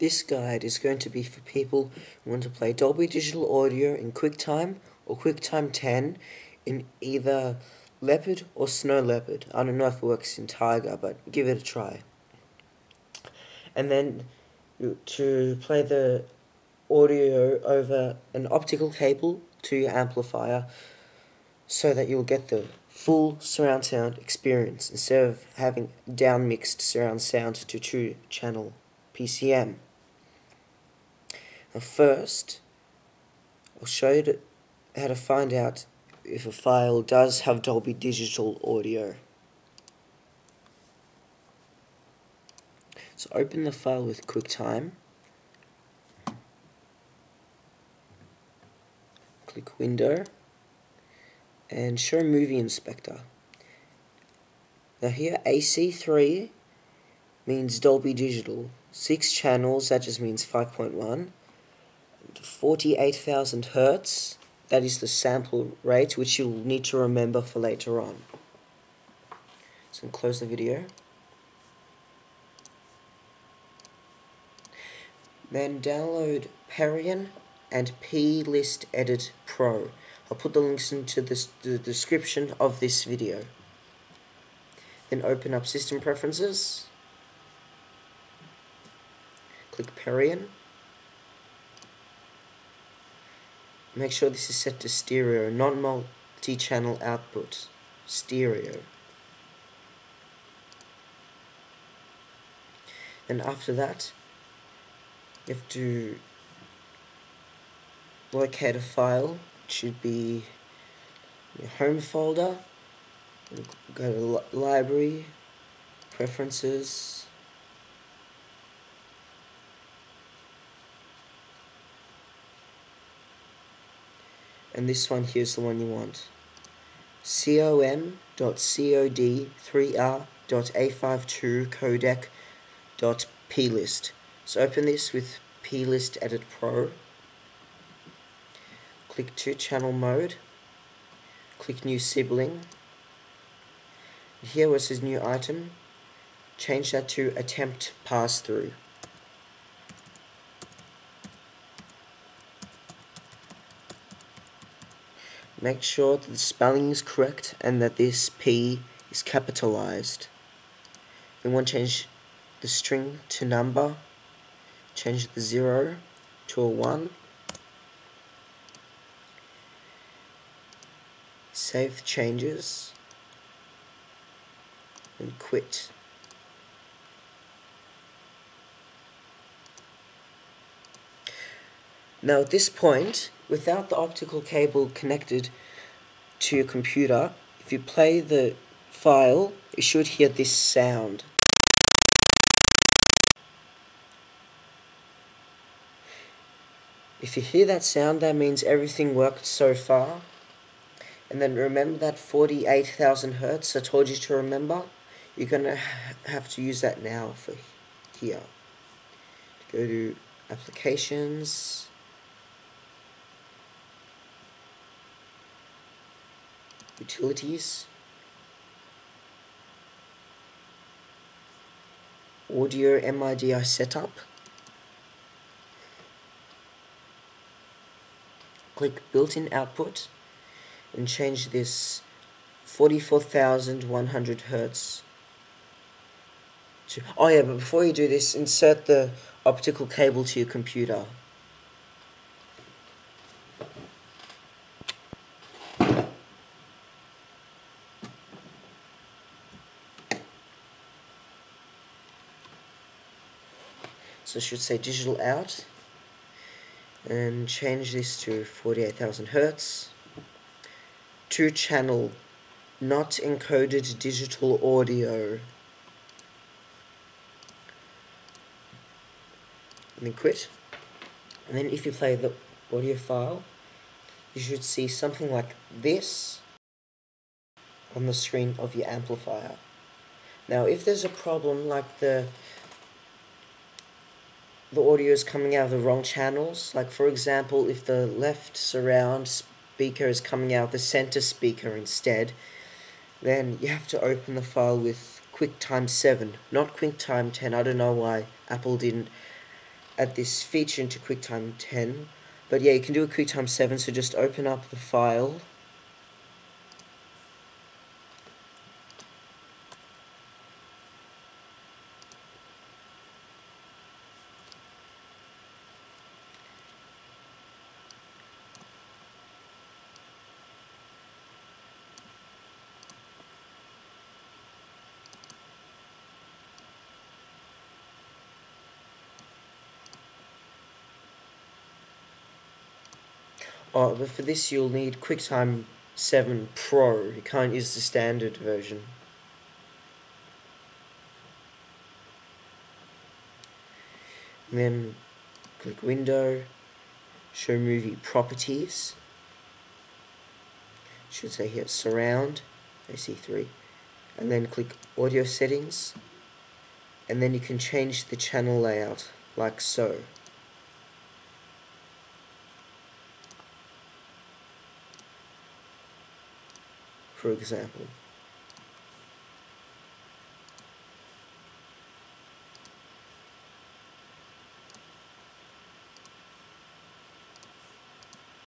This guide is going to be for people who want to play Dolby Digital Audio in QuickTime or QuickTime 10 in either Leopard or Snow Leopard. I don't know if it works in Tiger, but give it a try. And then to play the audio over an optical cable to your amplifier so that you'll get the full surround sound experience instead of having down mixed surround sound to two channel PCM. Now first, I'll show you how to find out if a file does have Dolby Digital audio. So open the file with QuickTime. Click Window and Show Movie Inspector. Now here AC3 means Dolby Digital. 6 channels, that just means 5.1. 48,000 hertz, that is the sample rate which you'll need to remember for later on. So close the video. Then download Perian and plist Edit Pro. I'll put the links into the, the description of this video. Then open up System Preferences. Click Perian. Make sure this is set to stereo, not multi-channel output. Stereo. And after that, you have to locate a file. It should be your home folder. Go to li library, preferences. And this one here is the one you want. com.cod3r.a52 codec.plist. So open this with plist edit pro. Click to channel mode. Click new sibling. Here was his new item. Change that to attempt pass through. Make sure that the spelling is correct and that this P is capitalized. We want to change the string to number. Change the 0 to a 1 save the changes. And quit. Now at this point without the optical cable connected to your computer if you play the file you should hear this sound If you hear that sound, that means everything worked so far. And then remember that 48,000 hertz I told you to remember? You're going to have to use that now for here. Go to Applications. Utilities. Audio MIDI setup. click built-in output and change this 44,100 hertz to, oh yeah but before you do this insert the optical cable to your computer so it should say digital out and change this to 48,000 hertz. Two channel not encoded digital audio. And then quit. And then if you play the audio file you should see something like this on the screen of your amplifier. Now if there's a problem like the the audio is coming out of the wrong channels. Like for example, if the left surround speaker is coming out the center speaker instead, then you have to open the file with QuickTime 7, not QuickTime 10. I don't know why Apple didn't add this feature into QuickTime 10. But yeah, you can do a QuickTime 7, so just open up the file. Oh, but for this you'll need QuickTime 7 Pro. You can't use the standard version. And then click Window, Show Movie Properties. Should say here Surround, AC3. And then click Audio Settings. And then you can change the channel layout like so. For example.